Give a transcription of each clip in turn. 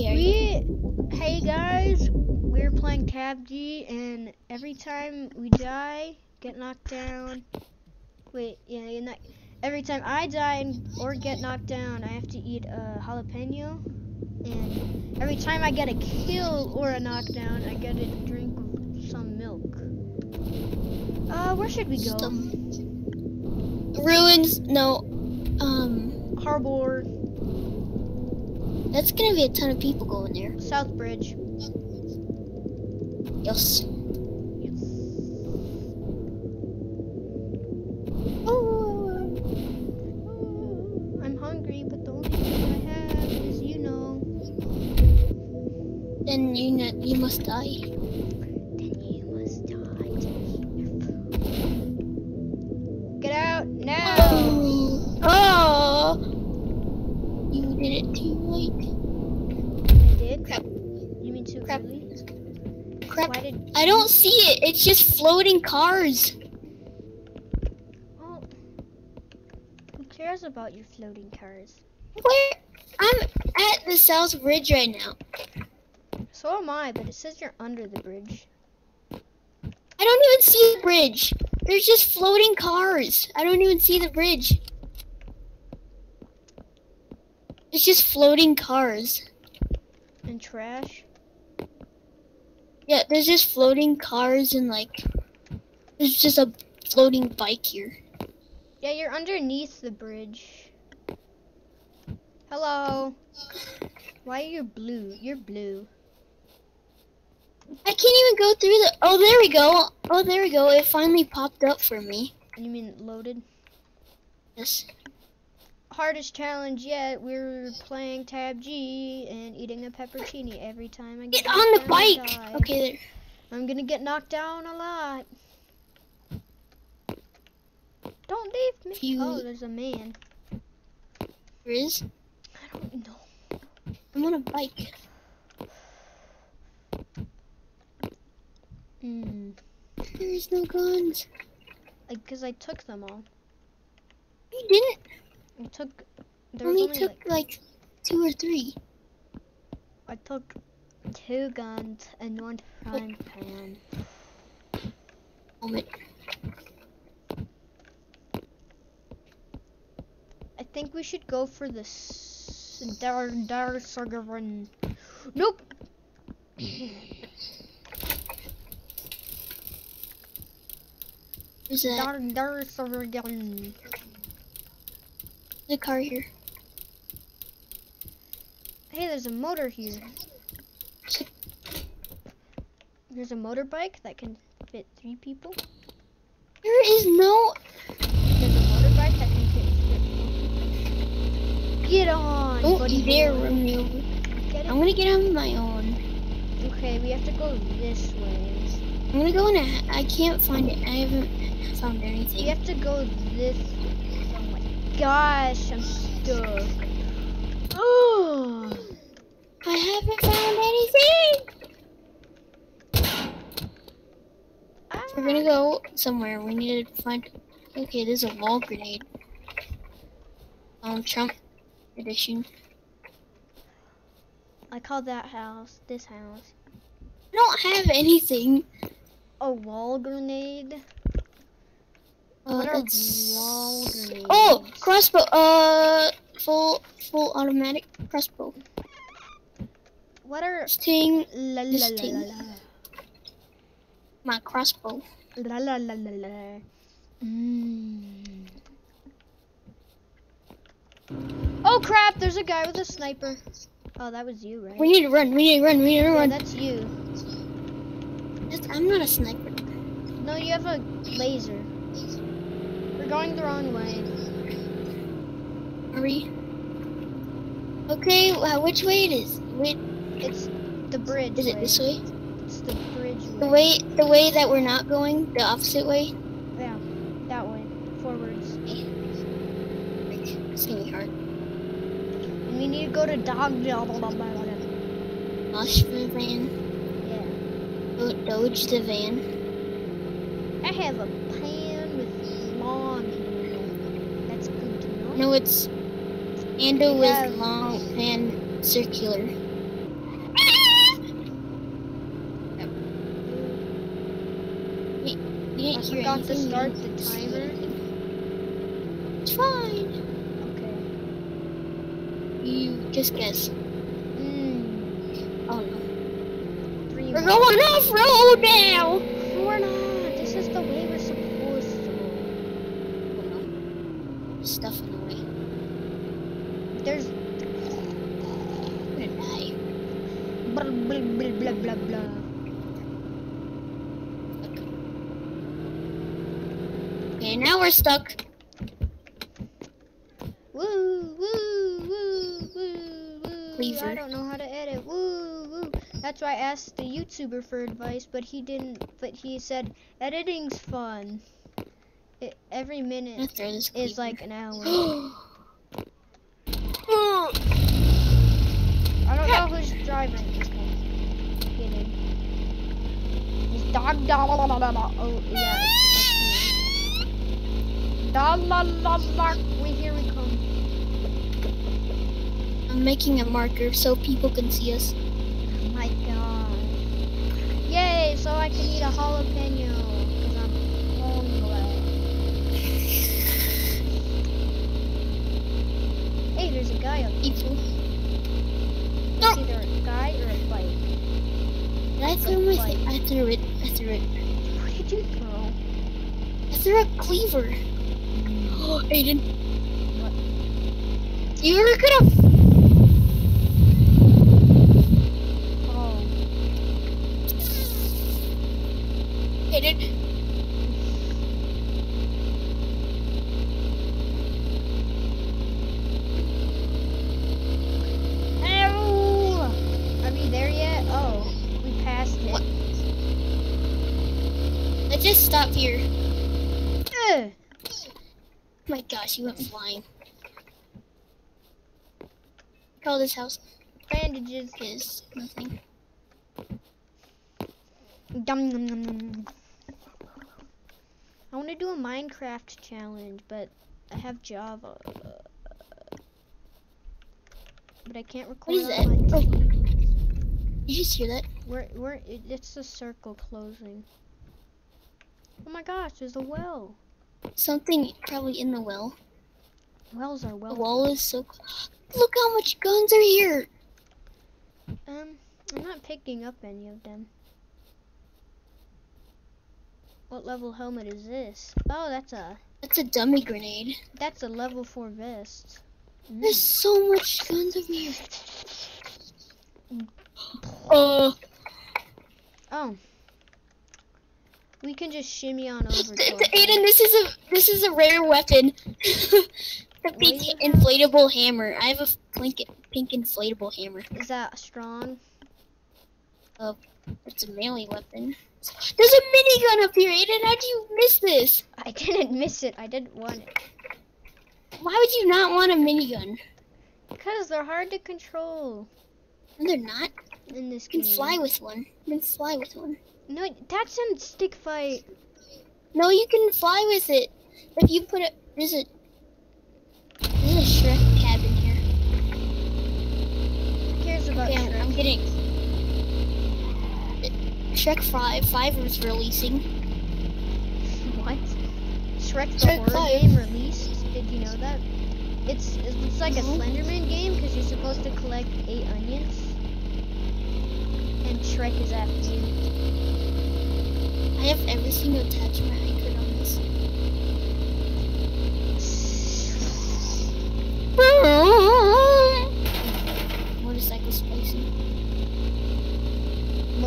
Yeah. We, hey guys, we're playing TABG, and every time we die, get knocked down. Wait, yeah, you're not. Every time I die and, or get knocked down, I have to eat a jalapeno. And every time I get a kill or a knockdown, I get to drink of some milk. Uh, where should we go? Ruins. No. Um. Harbor, That's gonna be a ton of people going there. South Bridge. Yes. Yes. Oh. I'm hungry, but the only thing I have is, you know, Then you you must die. Crap. Did? I don't see it. It's just floating cars. Oh, who cares about your floating cars? Where? I'm at the South Bridge right now. So am I, but it says you're under the bridge. I don't even see the bridge. There's just floating cars. I don't even see the bridge. It's just floating cars. And trash. Yeah, there's just floating cars and like there's just a floating bike here. Yeah, you're underneath the bridge. Hello. Why are you blue? You're blue. I can't even go through the Oh, there we go. Oh, there we go. It finally popped up for me. You mean loaded? Yes. Hardest challenge yet. We're playing TABG and eating a pepperoni every time I get, Get on the I bike. Okay, there. I'm gonna get knocked down a lot. Don't leave me. You- Oh, there's a man. There is. I don't know. I'm on a bike. Hmm. There's no guns. Like, cause I took them all. You didn't. I took. There Only only took like like two or three. I took two guns and one frying pan. Moment. I think we should go for this Dar Dar Sargaran. Nope. There's a, Dar Dar Sargaran. A car here. Hey, there's a motor here. There's a motorbike that can fit three people. There is no. There's a motorbike that can fit. fit Get on, Don't buddy. dare boy. run me over. Get I'm gonna get on my own. Okay, we have to go this way. I'm gonna go in a. I can't find it. I haven't found anything. You have to go this way. Gosh, I'm stuck. Oh. I haven't found anything. We're gonna go somewhere. We need to find. Okay, there's a wall grenade. Um, Trump edition. I call that house this house. I don't have anything. A wall grenade. Uh, What are that's- wall grenades? Oh, crossbow. Uh, full full automatic crossbow. What are This thing, la la la la my crossbow. la la la la la. Mm. Oh crap! There's a guy with a sniper. Oh, that was you, right? We need to run. We need to run. We need to yeah, run. that's you. That's- I'm not a sniper. No, you have a laser. We're going the wrong way. Hurry. Okay, uh, which way it is? Wait, It's the bridge. is it way. this way? It's the bridge The way. way, the way that we're not going, the opposite way. Yeah, that way. Forwards. It's gonna be hard. And we need to go to dog. Blah, blah. The van. Yeah. Do- Doge the van. I have a No, it's handle with long and circular. You got I forgot to start the timer. It's fine. Okay. You just guess. Mm. Oh no. We're going off road now! Blah blah blah blah blah blah. Okay, now we're stuck. Woo, woo, woo, woo, woo. I don't know how to edit. Woo, woo. That's why I asked the YouTuber for advice, but he didn't. But he said editing's fun. It, every minute is like an hour. I don't know who's driving. Okay. Get in. Dog da oh, la la la la la. Oh yeah. Da la la la. We here we come. I'm making a marker so people can see us. Oh my god. Yay! So I can eat a jalapeno because I'm hungry. Hey, there's a guy up. People. It's either a guy or a bike. Did I throw my thing? I threw it. It. What did you throw? I threw a cleaver. Oh, Aiden. What? You were gonna. Oh. Aiden. Ow! Are we there yet? Oh, we passed it. What? Let's just stop here. Ugh. Went flying. Call this house Bandages. is nothing. Dum dum dum dum. I want to do a Minecraft challenge, but I have Java. But I can't record is on that? Oh. TV. You just hear that? We're, we're, it, it's the circle closing. Oh my gosh, there's a well. Something probably in the well. Wells are The well. wall is so. Look how much guns are here. Um, I'm not picking up any of them. What level helmet is this? Oh, that's a That's a dummy grenade. that's a level four vest. Mm. There's so much guns over here. Uh, Oh, we can just shimmy on over. to Aiden, this is a this is a rare weapon. the pink inflatable hammer. I have a pink pink inflatable hammer. Is that strong? Oh, it's a melee weapon. There's a minigun up here, Aiden. How'd you miss this? I didn't miss it. I didn't want it. Why would you not want a minigun? Because they're hard to control No, they're not. in this You can fly with one. You can fly with one. No, that's in stick fight. No, you can fly with it. If you put it, is it, there's a there's a Shrek cabin here. Who cares about Okay, I'm, Shrek? I'm getting Shrek Five. Five was releasing. What? Shrek the Shrek horror five. game released? Did you know that? It's it's like a Slenderman game because you're supposed to collect eight onions, and Shrek is after you. I have every single attachment I could on this. Motorcycle splicing.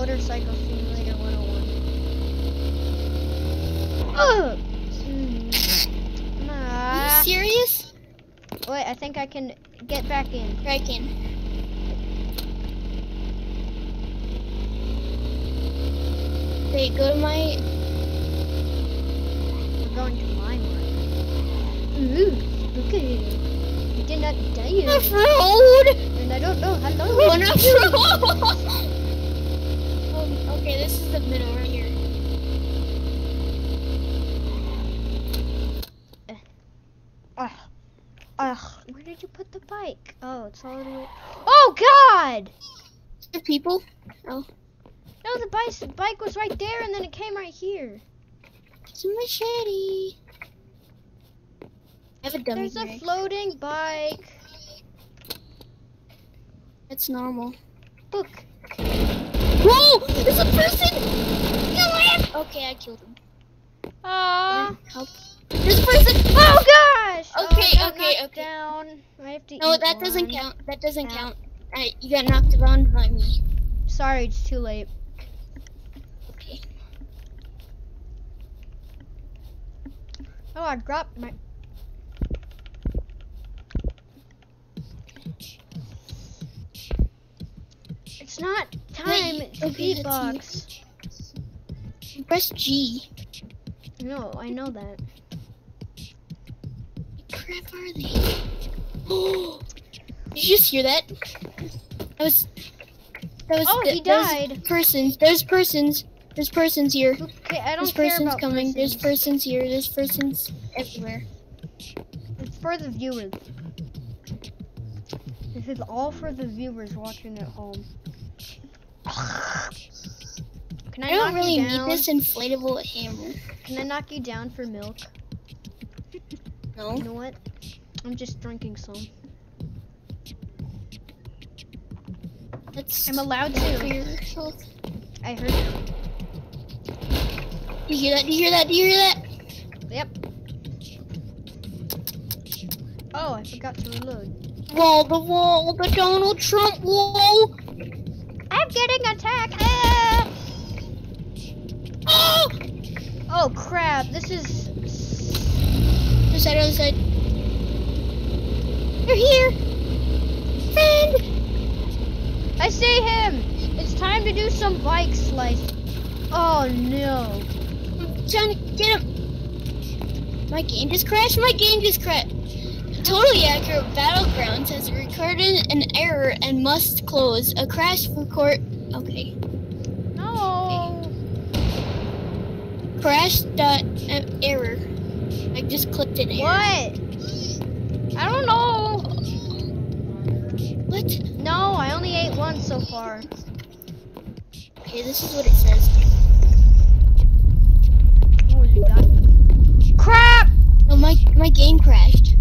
Motorcycle Simulator 101. Ugh! Mm. Nah. you serious? Wait, I think I can get back in. I can. Wait, go to my. We're going to my mark. Ooh, look at it. We did not die. Off road! And I don't know. Hello. Going off road! oh, okay, this is the middle right here. Ugh. Ugh. Where did you put the bike? Oh, it's all the way. Oh God! The people. Oh. No, the bike bike was right there, and then it came right here. It's a machete. I have a dummy There's a floating bike. It's normal. Look. Whoa! There's a person! Kill him! Okay, I killed him. Ah. Help. This person! Oh gosh! Oh, Okay, got okay, okay. Down. I have to No, that doesn't count. That doesn't Ow. count. I, you got knocked down by me. Sorry, it's too late. Okay. Oh, I dropped my. It's not Okay, box. Press G. No, I know that. crap are they? Did you just hear that? That was. That was. Oh, he died. Persons. There's persons. There's persons here. Okay, I don't There's care persons about coming. There's persons. persons here. There's persons everywhere. It's for the viewers. This is all for the viewers watching at home. Can I, I don't really need this inflatable hammer. Can I knock you down for milk? No. You know what? I'm just drinking some. That's. I'm allowed to. I heard it. Do you hear that? Do you hear that? Do you hear that? Yep. Oh, I forgot to reload. Wall, the wall, the Donald Trump wall. Getting attacked. Ah! Oh! Oh crap! This is. Other side, other side. They're here. Friend. I see him. It's time to do some bike slice. Oh no! I'm trying to get him. My game just crashed. My game just crashed. Totally accurate battlegrounds has recorded an error and must close. A crash report. Okay. No! Crash dot uh, error. I just clicked an error. What? I don't know. What? No, I only ate one so far. Okay, this is what it says. Oh, you died. Crap! Oh, my my game crashed.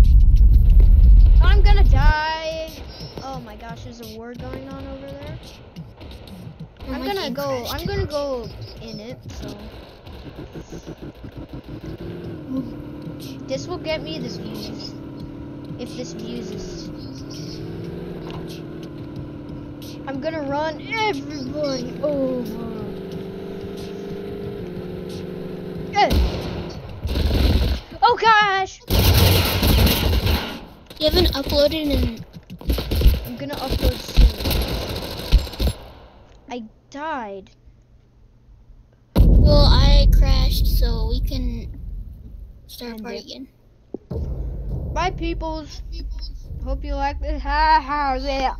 Gonna go. I'm gonna go in it. So this will get me the views. If this views is. I'm gonna run everybody over. Oh gosh! You haven't uploaded in. I'm gonna upload soon. I died. Well, I crashed, so we can start End party it. again. Bye, peoples. Hope you like this. Ha ha. yeah.